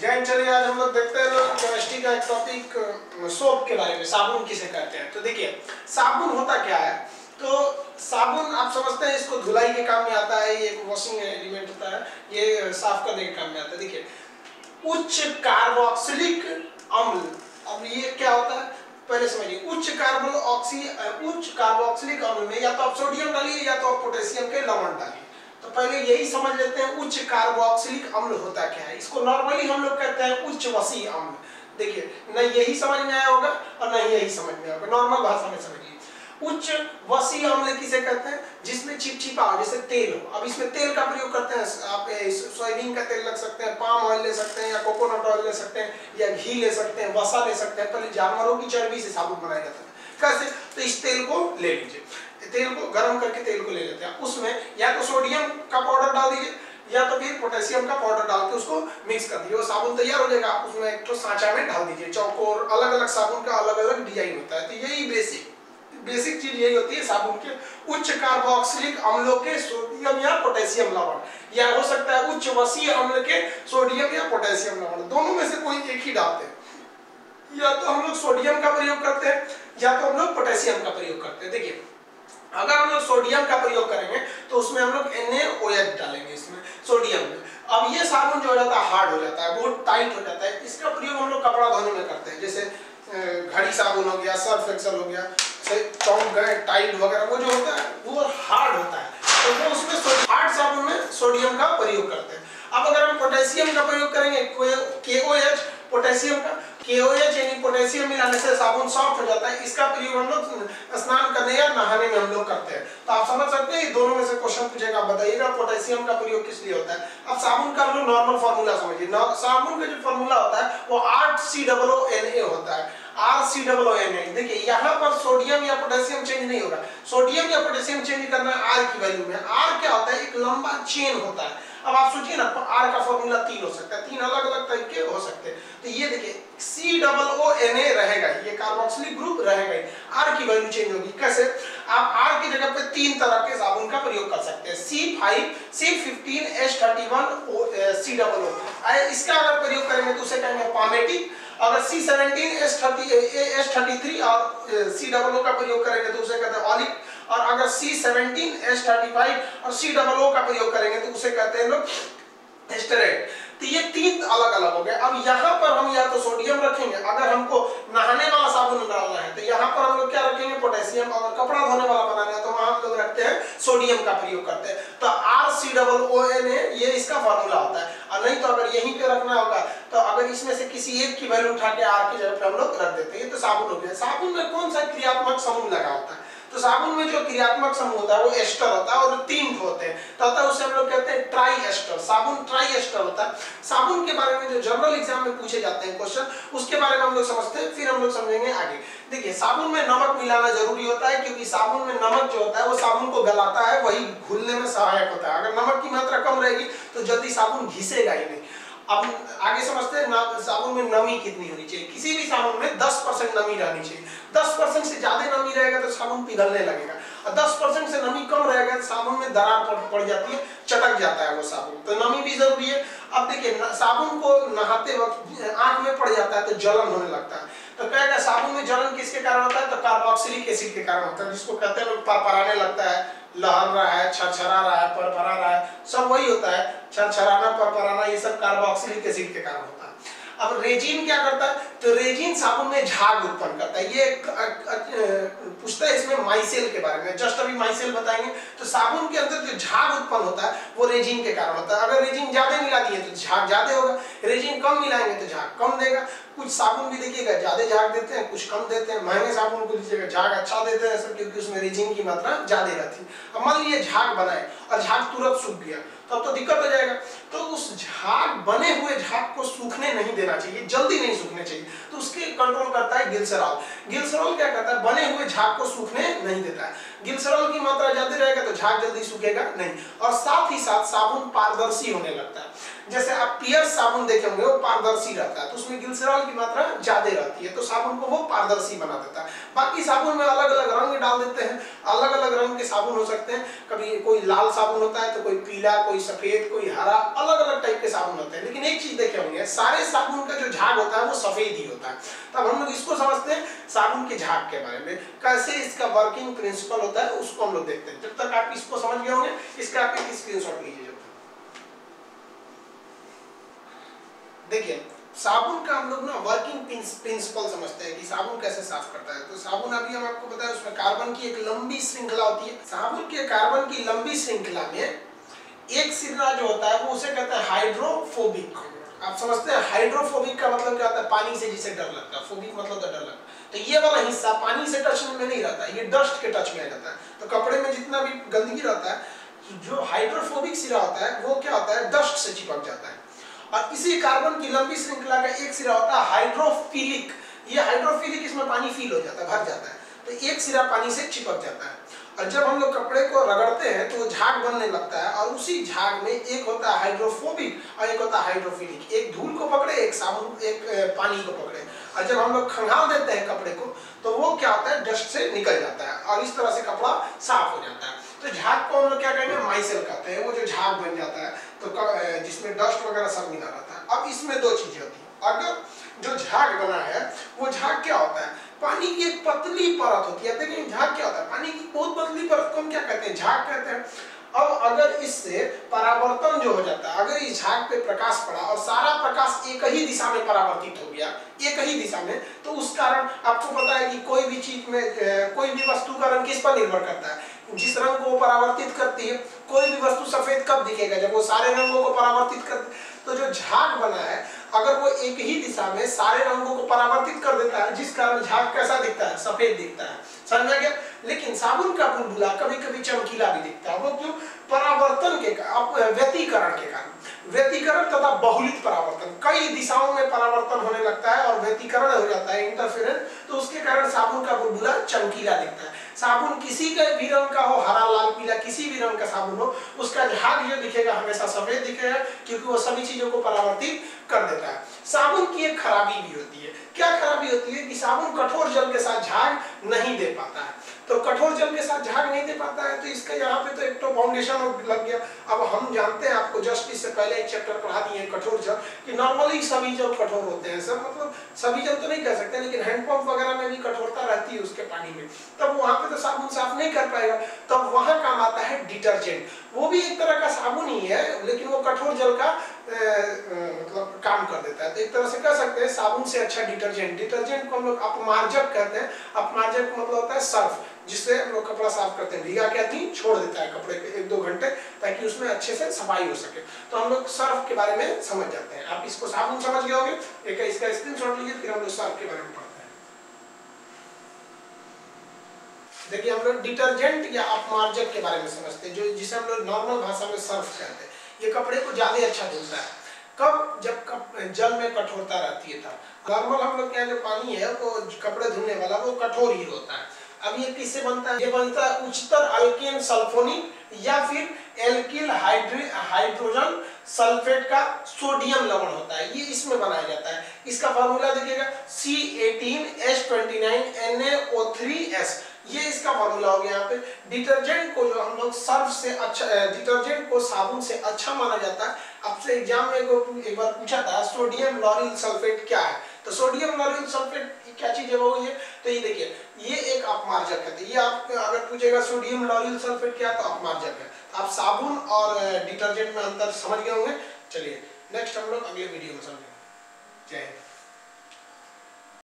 जैन चलिए आज हम लोग देखते हैं लोग केमिस्ट्री का एक टॉपिक सोप के बारे में, साबुन किसे कहते हैं? तो देखिए, साबुन होता क्या है? तो साबुन आप समझते हैं इसको धुलाई के काम में आता है, ये एक वॉशिंग एलिमेंट होता है, ये साफ़ करने के काम में आता है। देखिए, उच्च कार्बोक्सिलिक अम्ल, अब ये क्या होता है? पहले समझिए, उच्च कार्बो ऑक्सी उच्च कार्बोक्सिलिक अम्ल में या तो आप सोडियम डालिए या तो आप पोटेशियम के लवण डालिए। तो पहले यही समझ लेते हैं, उच्च कार्बोक्सिलिक अम्ल होता क्या है? इसको नॉर्मली हम लोग कहते हैं उच्च वसी अम्ल। देखिए, न यही समझ में आया होगा और न यही समझ में आया होगा। नॉर्मल भाषा में समझिए। उच्च वसी अम्ल किसे कहते हैं? जिसमें चिपचिपा हो जैसे तेल हो। अब इसमें तेल का प्रयोग करते हैं। आप सोयाबीन का तेल लग सकते हैं पाम ऑयल ले सकते हैं या कोकोनट ऑयल ले सकते हैं या घी ले सकते हैं, वसा ले सकते हैं। पहले जानवरों की चर्बी से साबुन बनाया जाता है। कैसे? तो इस तेल को ले लीजिए। तेल को गर्म करके तेल को ले लेते हैं। उसमें या तो सोडियम का पाउडर डाल दीजिए, या तो फिर पोटेशियम का पाउडर डाल के उसको मिक्स कर दीजिए। वो साबुन तैयार हो जाएगा, आप उसमें एक तो सांचा में डाल दीजिए। चौकोर अलग अलग साबुन का अलग अलग डिज़ाइन होता है। तो यही बेसिक बेसिक चीज़ यही होती है साबुन के। उच्च कार्बोक्सिलिक अम्लों के सोडियम या पोटेशियम लवण। या हो सकता है उच्च वसीय अम्ल के सोडियम या पोटेशियम लवण। दोनों में से कोई एक ही डालते हैं। या तो हम लोग सोडियम का प्रयोग करते हैं, या तो हम लोग पोटेशियम का प्रयोग करते हैं। देखिए अगर हम लोग सोडियम का प्रयोग करेंगे तो उसमें हम लोग NaOH डालेंगे इसमें, सोडियम अब ये साबुन जो हो जाता है हार्ड हो जाता है, बहुत टाइट हो जाता है। इसका प्रयोग हम लोग कपड़ा धोने में करते हैं, जैसे घड़ी साबुन हो गया सर्फ एक्सल हो गया टाइट वगैरह, वो जो होता है, वो हार्ड होता है। तो वो उसमें हार्ड साबुन में सोडियम का प्रयोग करते हैं। अब अगर हम पोटेशियम का प्रयोग करेंगे KOH पोटेशियम का KOH यानी पोटेशियम मिलाने से साबुन सॉफ्ट हो जाता है, इसका प्रयोग हम लोग स्नान करने या नहाने में हम लोग करते हैं। तो आप समझ सकते हैं दोनों में से क्वेश्चन पूछेगा, बताइएगा पोटेशियम का प्रयोग किस लिए होता है। अब साबुन का हम लोग नॉर्मल फॉर्मूला समझिए साबुन का जो फॉर्मूला होता है, वो आठ सी डबल एन ए होता है। R C double N A देखिए, यहाँ पर सोडियम या पोटेशियम चेंज नहीं होगा सोडियम या पोटेशियम चेंज करना है आर की वैल्यू में। आर क्या होता है? एक लंबा चेन होता है। अब आप सोचिए ना आर का फॉर्मूला तीन हो सकता है। तीन अलग अलग तरीके हो सकते हैं। तो ये देखिए डबल ओ एन ए रहेगा ये कार्बोक्सिलिक ग्रुप रहेगा आर की वैल्यू चेंज होगी, कैसे? आप आर की जगह पे तीन तरह के साबुन का प्रयोग कर सकते हैं। C five C fifteen H thirty one C double O इसका अगर प्रयोग करेंगे तो उसे कहेंगे पामेटिक अगर C seventeen S thirty S thirty three और सी डबल ओ का प्रयोग करेंगे तो उसे कहते हैं ऑलिक और अगर C seventeen S thirty five और सी डबल ओ का प्रयोग करेंगे तो उसे कहते हैं लोग स्टेरेट तो ये तीन अलग अलग हो गए। अब यहाँ पर हम या तो सोडियम रखेंगे, अगर हमको नहाने वाला साबुन डालना है तो यहाँ पर हम लोग क्या रखेंगे? पोटेशियम अगर कपड़ा धोने वाला बनाना है तो वहाँ हम लोग रखते हैं सोडियम का प्रयोग करते हैं। तो R C double O N A ये इसका फॉर्मूला होता है। और नहीं तो अगर यहीं पे रखना होगा तो अगर इसमें से किसी एक की वैल्यू उठा के आर की जगह पे हम लोग रख देते हैं, ये तो साबुन हो गया। साबुन में कौन सा क्रियात्मक समूह लगा होता है? साबुन में जो क्रियात्मक समूह होता है, वो एस्टर होता है और तीन होते हैं। तो अतः उसे हम लोग कहते हैं ट्राई एस्टर साबुन ट्राई एस्टर होता है। साबुन के बारे में जो जनरल एग्ज़ाम में पूछे जाते हैं क्वेश्चन, उसके बारे में हम लोग समझते हैं, फिर हम लोग समझेंगे आगे। देखिए, साबुन में नमक मिलाना ज़रूरी होता है, क्योंकि साबुन में नमक जो होता है, वो साबुन को गलाता है, वही घुलने में सहायक होता है। अगर नमक की मात्रा कम रहेगी तो जल्दी साबुन घिसेगा ही नहीं। अब आगे समझते हैं साबुन में नमी कितनी होनी चाहिए? किसी भी साबुन में 10 परसेंट नमी रहनी चाहिए। 10 परसेंट से ज़्यादा नमी रहेगा तो साबुन पिघलने लगेगा। और 10 परसेंट से नमी कम रहेगा तो साबुन में दरार पड़, पड़ जाती है चटक जाता है वो साबुन। तो नमी भी ज़रूरी है। अब देखिए साबुन को नहाते वक्त आँख में पड़ जाता है तो जलन होने लगता है। तो कहेगा साबुन में जलन किसके कारण होता है? तो कार्बोक्सिलिक एसिड के कारण होता है जिसको कहते हैं लोग परपराने लगता है। लहर रहा है छरछरा रहा है परपरा रहा है सब वही होता है। छरछराना परपराना ये सब कार्बोक्सिलिक एसिड के कारण होता है। अब रेजिन क्या करता है? तो रेजिन साबुन में झाग उत्पन्न करता है। ये पूछता है इसमें माइसेल के बारे में। जस्ट अभी माइसेल बताएँगे। तो साबुन के अंदर जो झाग उत्पन्न होता है, वो रेजिन के कारण होता है। अगर रेजिन ज़्यादा मिला दिए तो झाग ज़्यादा होगा। रेजिन कम मिलाएँगे तो झाग कम देगा। कुछ साबुन भी देखिएगा, ज़्यादा झाग देते हैं, कुछ कम देते हैं। महँगे साबुन को दीजिएगा, झाग अच्छा देते हैं सब, क्योंकि उसमें रेजिन की मात्रा ज़्यादा रहती है। अब मान लीजिए झाग बनाए और झाग तुरंत सूख गया। तब तो दिक्कत हो जाएगा। तो उस झाग, बने हुए झाग को सूखने नहीं देना चाहिए, जल्दी नहीं सूखने चाहिए। तो उसके कंट्रोल करता है गिल्सरॉल गिल्सरॉल क्या करता है? बने हुए झाग को सूखने नहीं देता है। गिल्सरॉल की मात्रा ज़्यादा रहेगा तो झाग जल्दी सूखेगा नहीं। और साथ ही साथ साबुन पारदर्शी होने लगता है। जैसे आप पियर साबुन देखे होंगे, वो पारदर्शी रहता है तो उसमें ग्लिसरॉल की मात्रा ज़्यादा रहती है तो साबुन को वो पारदर्शी बना देता है। बाकी साबुन में अलग अलग रंग डाल देते हैं अलग अलग रंग के साबुन हो सकते हैं। कभी कोई लाल साबुन होता है तो कोई पीला, कोई सफ़ेद, कोई हरा अलग अलग टाइप के साबुन होते हैं। लेकिन एक चीज़ देखे होंगे, सारे साबुन का जो झाग होता है, वो सफ़ेद ही होता है। तब हम लोग इसको समझते हैं, साबुन के झाग के बारे में। कैसे इसका वर्किंग प्रिंसिपल होता है, उसको हम लोग देखते हैं। जब तक आप इसको समझ गए होंगे, इसका आप एक स्क्रीनशॉट लीजिए जब देखिए, साबुन का हम लोग ना वर्किंग प्रिंसिपल समझते हैं कि साबुन कैसे साफ़ करता है। तो साबुन अभी हम आपको बताया उसमें कार्बन की एक लंबी श्रृंखला होती है। साबुन के कार्बन की लंबी श्रृंखला में एक सिरा जो होता है, वो उसे कहते हैं हाइड्रोफोबिक आप समझते हैं हाइड्रोफोबिक का मतलब क्या होता है? पानी से जिसे डर लगता है। फोबिक मतलब तो डर लगता है। तो ये वाला हिस्सा पानी से टच में नहीं रहता ये डस्ट के टच में जाता है। तो कपड़े में जितना भी गंदगी रहता है जो हाइड्रोफोबिक सिरा होता है, वो क्या होता है? डस्ट से चिपक जाता है। और इसी कार्बन की लंबी श्रृंखला का एक सिरा होता है हाइड्रोफिलिक ये हाइड्रोफिलिक इसमें पानी फील हो जाता है, भर जाता है। तो एक सिरा पानी से चिपक जाता है। और जब हम लोग कपड़े को रगड़ते हैं तो झाग बनने लगता है और उसी झाग में एक होता है हाइड्रोफोबिक और एक होता है हाइड्रोफिलिक एक धूल को पकड़े, एक साबुन, एक पानी को पकड़े। और जब हम लोग खंगाल देते हैं कपड़े को तो वो क्या होता है डस्ट से निकल जाता है और इस तरह से कपड़ा साफ़ हो जाता है। तो झाग को हम लोग क्या कहेंगे माइसल कहते हैं। वो जो झाग बन जाता है तो जिसमें डस्ट वगैरह सब मिला रहता है। अब इसमें दो चीज़ें होती हैं। अगर जो झाग बना है, वो झाग क्या होता है? पानी की एक पतली परत होती है। देखिए, झाग क्या होता है? पानी की बहुत पतली परत को हम क्या कहते हैं? झाग कहते हैं। अब अगर इससे परावर्तन जो हो जाता है, अगर इस झाग पे प्रकाश पड़ा और सारा प्रकाश एक ही दिशा में परावर्तित हो गया, एक ही दिशा में तो उस कारण आपको पता है कि कोई भी चीज़ में कोई भी वस्तु का रंग किस पर निर्भर करता है? जिस रंग को परावर्तित करती है कोई भी वस्तु सफ़ेद कब दिखेगा? जब वो सारे रंगों को परावर्तित कर तो जो झाग बना है, अगर वो एक ही दिशा में सारे रंगों को परावर्तित कर देता है, जिस कारण झाग कैसा दिखता है? सफ़ेद दिखता है। समझ गया? लेकिन साबुन का बुलबुला कभी कभी चमकीला भी दिखता है। वो क्यों परावर्तन के व्यतीकरण के कारण। व्यतीकरण तथा बहुलित परावर्तन। कई दिशाओं में परावर्तन होने लगता है और व्यतीकरण हो जाता है इंटरफेरेंस तो उसके कारण साबुन का बुलबुला चमकीला दिखता है। साबुन किसी का भी रंग का हो, हरा, लाल, पीला, किसी भी रंग का साबुन हो, उसका झाग जो दिखेगा, हमेशा सफ़ेद दिखेगा, क्योंकि वो सभी चीज़ों को परावर्तित कर देता है। साबुन की एक खराबी भी होती है। क्या खराबी होती है कि साबुन कठोर जल के साथ झाग नहीं दे पाता है तो कठोर जल के साथ झाग नहीं दे पाता है तो इसका यहाँ पे तो एक तो फाउंडेशन लग गया। अब हम जानते हैं, आपको जस्ट इससे पहले एक चैप्टर पढ़ा दिए कठोर जल, कि नॉर्मली सभी जल कठोर होते हैं, सब मतलब सभी जल तो नहीं कह सकते, लेकिन हैंडपंप वगैरह में भी कठोरता रहती है उसके पानी में। तब वहाँ पे तो साबुन साफ़ नहीं कर पाएगा। तब डिटर्जेंट। वो भी एक तरह का साबुन ही है, लेकिन वो कठोर जल का मतलब काम कर देता है। तो एक तरह से कह सकते हैं साबुन से अच्छा डिटर्जेंट। डिटर्जेंट को हम लोग अपमार्जक कहते हैं। अपमार्जक मतलब होता है सर्फ, जिससे हम लोग कपड़ा साफ़ करते हैं। भीगा क्या थी छोड़ देता है कपड़े के एक दो घंटे, ताकि उसमें अच्छे से सफ़ाई हो सके। तो हम लोग सर्फ के बारे में समझ जाते हैं। आप इसको साबुन समझ गए होंगे? एक इसका स्क्रीन लीजिए, फिर हम लोग सर्फ के बारे में पढ़ते हैं देखिए हम लोग डिटर्जेंट या अपमार्जक के बारे में समझते हैं जो जिसे हम लोग नॉर्मल भाषा में सर्फ कहते हैं। ये कपड़े को ज़्यादा अच्छा धुलता है। कब जब कप, जल में कठोरता रहती है तब। नॉर्मल हम लोग के यहाँ जो पानी है वो कपड़े धुलने वाला वो कठोर ही होता है। अब ये किससे बनता है? ये बनता है उच्चतर अल्केन सल्फोनिक या फिर एल्किल हाइड्रोजन सल्फेट का सोडियम लवण होता है। ये इसमें बनाया जाता है। इसका फॉर्मूला देखिएगा C18H29NaO3S ये इसका फॉर्मूला हो गया यहाँ पे। डिटर्जेंट को जो हम लोग सर्फ से अच्छा डिटर्जेंट को साबुन से अच्छा माना जाता है। आपसे एग्ज़ाम में एक बार पूछा था सोडियम लॉरिल सल्फेट क्या है? तो सोडियम लॉरिल सल्फेट क्या चीज़ है वो ये? तो ये देखिए, ये एक अपमार्जक है। ये आप, अगर पूछेगा सोडियम लॉरिल सल्फेट क्या तो अपमार्जक है। आप साबुन और डिटर्जेंट में अंतर समझ गए होंगे। चलिए नेक्स्ट हम लोग अगले वीडियो में समझ